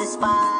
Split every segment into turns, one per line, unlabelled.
the spot.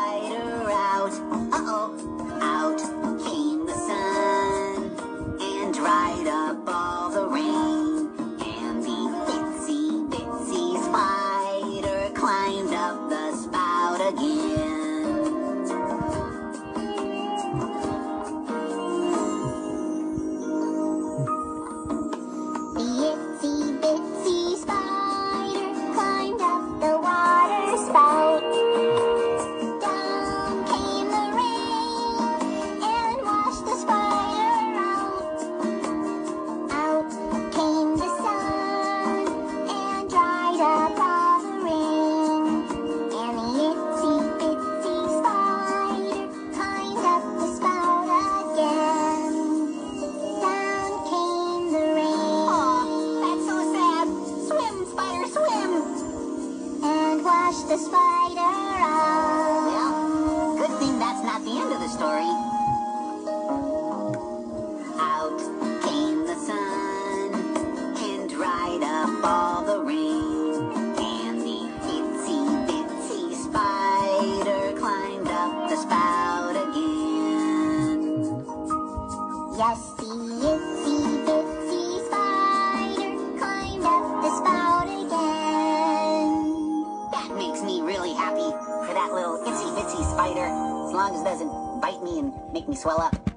the spider up. Yeah. Good thing that's not the end of the story. Out came the sun and dried up all the rain. And the itsy bitsy spider climbed up the spout again.
Yes, the itsy
spider, as long as it doesn't bite me and make me swell up.